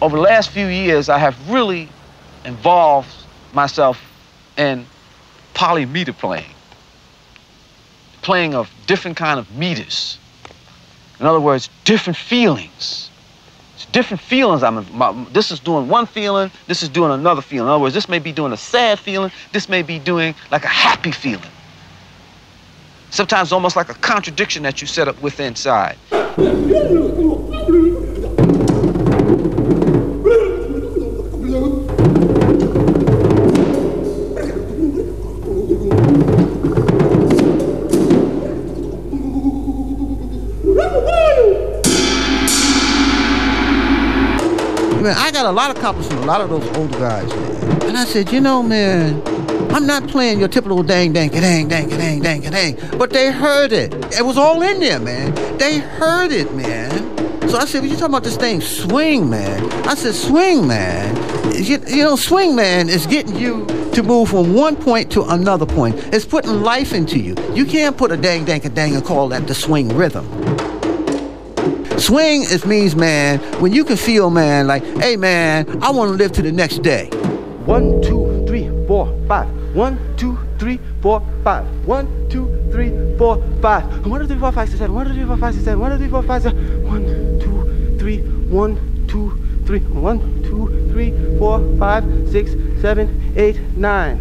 over the last few years, I have really involved myself in polymeter playing, playing of different kind of meters. In other words, different feelings. It's different feelings. I'm, my, this is doing one feeling, this is doing another feeling. In other words, this may be doing a sad feeling, this may be doing like a happy feeling. Sometimes almost like a contradiction that you set up with inside. Man, I got a lot of compliments from a lot of those older guys, man. And I said, you know, man, I'm not playing your typical dang dang dang dang dang dang dang. But they heard it. It was all in there, man. They heard it, man. So I said, well, you talking about this thing swing, man? I said, swing, man. You, you know, swing, man, is getting you to move from one point to another point. It's putting life into you. You can't put a dang dang dang and call that the swing rhythm. Swing is means, man, when you can feel, man, like, hey, man, I want to live to the next day. One, two, three, four, five. One, two, three, four, five. One, two, three, four, five. One, two, three, four, five, six, seven. One, two, three, four, five, six, seven. One, two, three, four, five, six. One, two, three. One, two, three. One, two, three, four, five, six, seven, eight, nine.